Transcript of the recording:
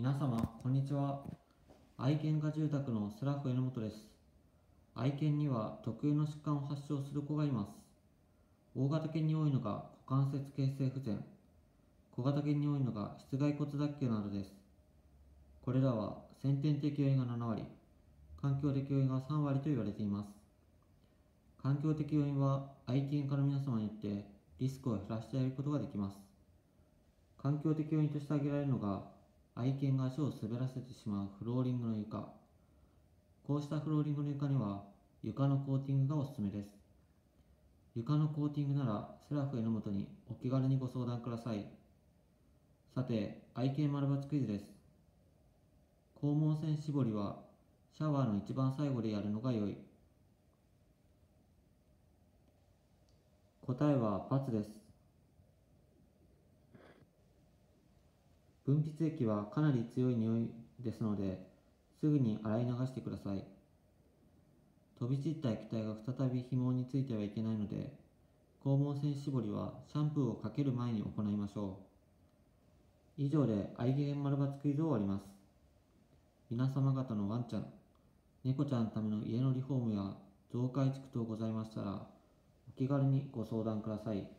皆様、こんにちは。愛犬家住宅のスラフ榎本です。愛犬には特有の疾患を発症する子がいます。大型犬に多いのが股関節形成不全、小型犬に多いのが室外骨脱臼などです。これらは先天的要因が7割、環境的要因が3割と言われています。環境的要因は愛犬家の皆様によってリスクを減らしてあげることができます。環境的要因として挙げられるのが愛犬が足を滑らせてしまうフローリングの床。こうしたフローリングの床には床のコーティングがおすすめです。床のコーティングならセラフ榎本にお気軽にご相談ください。さて、愛犬丸抜クイズです。肛門腺絞りはシャワーの一番最後でやるのが良い。答えは×です。分泌液はかなり強い匂いですので、すぐに洗い流してください。飛び散った液体が再び紐についてはいけないので、肛門腺絞りはシャンプーをかける前に行いましょう。以上で愛犬丸抜クイズを終わります。皆様方のワンちゃん、猫ちゃんのための家のリフォームや増改築等ございましたら、お気軽にご相談ください。